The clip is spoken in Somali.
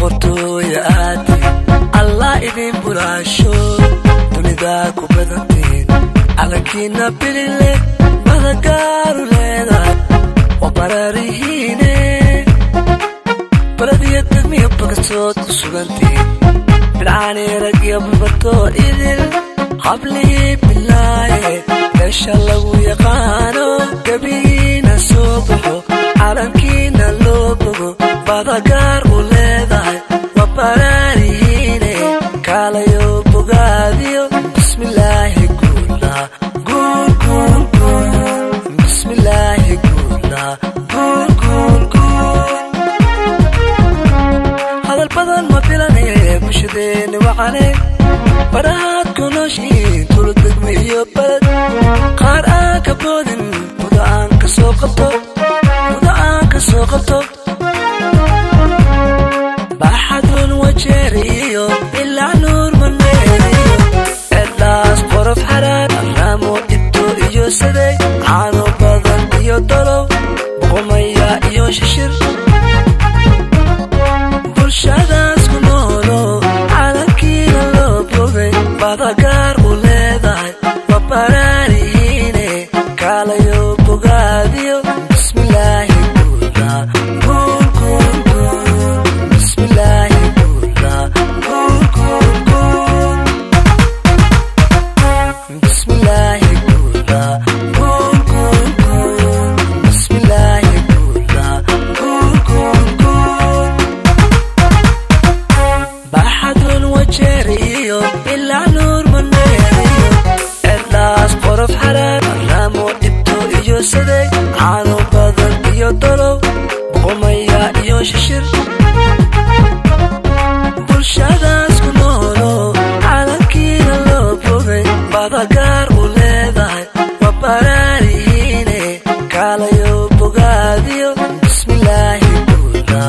Boqortooya aadi allah idin bulaasho dunidaa ku badantiin calankiina bilile madagaaru leedahay oo baraarihiine baladiyo degmiyo bagasood ku sugantiin bilcaani rag iyo barbartoo idil hablihii bilaaye meesha lagu yaqaano gebigiina soo baxo badagaar u leedahay waa baraarihiine kaalayo bogaadiyo bismillaahi guula guul guul guul bismillaahi guula guul guul guul hadal badan ma bilane bulshadeeni wacane barahaad ku nooshihiin tula degme iyo baled qaar aan ka boodin muda aan ka soo qabto wajeeriyo ilaa nuur maneeriyo eedlaas qorof xaraad arraamo ibto iyo sadey caano badan iyo dolow boqomaya iyo shishir. Bulshadaas ku noolo calankiina loo bogay jeeriyo ilaa nuur maneeriyo ceedhaas qorof xaraan arlaamo dhibto iyo sadeeg caano badan iyo dolow boqomaya iyo shishir. Bulshadaas ku noolo caalamkiina loo bogay badagaar u leedahay waa baraarihiine kaalayo bogaadiyo bismilaahi buuna